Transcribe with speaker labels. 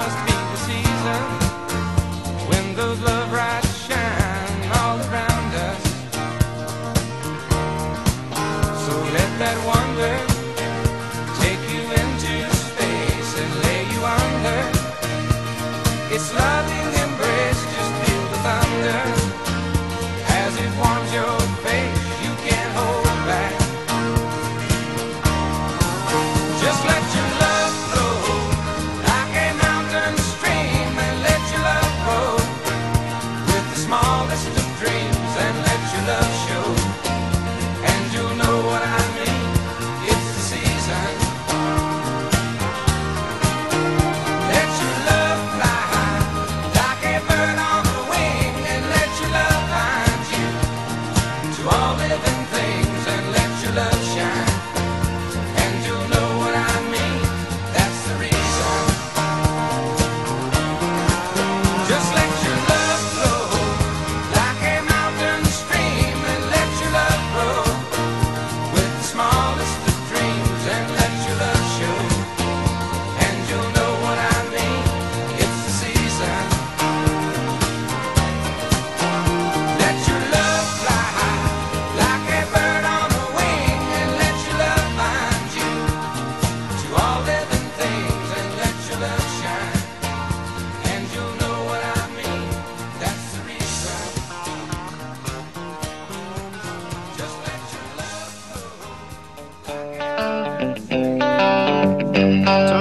Speaker 1: must be the season when those love shine all around us. So let that wonder take you into space and lay you under. It's love.
Speaker 2: Ciao.